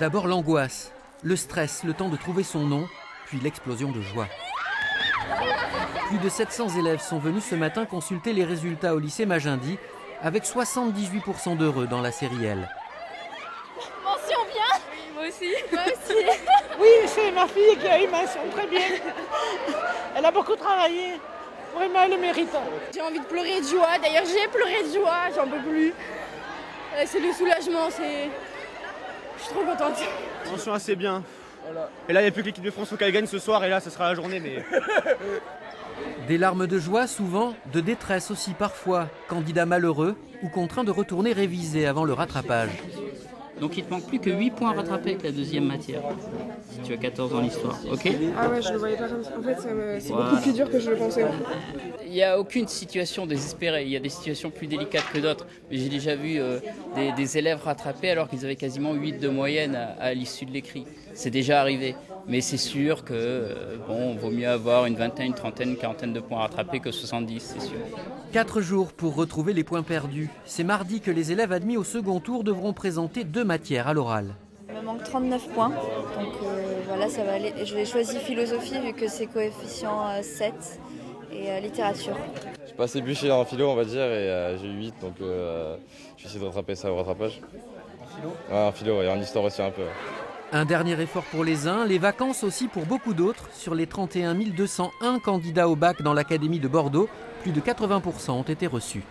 D'abord l'angoisse, le stress, le temps de trouver son nom, puis l'explosion de joie. Plus de 700 élèves sont venus ce matin consulter les résultats au lycée Magindy, avec 78% d'heureux dans la série L. Mention bien Moi aussi. Moi aussi Oui, c'est ma fille qui a eu mention, très bien. Elle a beaucoup travaillé. Vraiment, elle le mérite. J'ai envie de pleurer de joie. D'ailleurs, j'ai pleuré de joie, j'en peux plus. Euh, C'est le soulagement, c'est. Je suis trop contente. Mention assez bien. Et là, il n'y a plus que l'équipe de France faut qu'elle gagne ce soir, et là, ce sera la journée. Mais Des larmes de joie souvent, de détresse aussi parfois, candidat malheureux ou contraint de retourner réviser avant le rattrapage. Donc il te manque plus que 8 points à rattraper avec la deuxième matière. Si tu as 14 dans l'histoire, ok? Ah ouais, je le voyais pas comme ça. En fait, ça me- c'est Voilà. beaucoup plus dur que je le pensais. Il n'y a aucune situation désespérée. Il y a des situations plus délicates que d'autres. Mais J'ai déjà vu euh, des, des élèves rattraper alors qu'ils avaient quasiment 8 de moyenne à, à l'issue de l'écrit. C'est déjà arrivé. Mais c'est sûr que, euh, bon, vaut mieux avoir une vingtaine, une trentaine, une quarantaine de points à rattraper que 70, c'est sûr. Quatre jours pour retrouver les points perdus. C'est mardi que les élèves admis au second tour devront présenter deux matières à l'oral. Il me manque 39 points, donc euh, voilà, ça va aller. Je vais choisir philosophie vu que c'est coefficient euh, 7 et euh, littérature. Je suis pas assez bûché en philo, on va dire, et euh, j'ai eu 8, donc euh, je vais essayer de rattraper ça au rattrapage. En philo? Ouais, en philo, et en histoire aussi un peu. Un dernier effort pour les uns, les vacances aussi pour beaucoup d'autres. Sur les 31 201 candidats au bac dans l'Académie de Bordeaux, plus de 80% ont été reçus.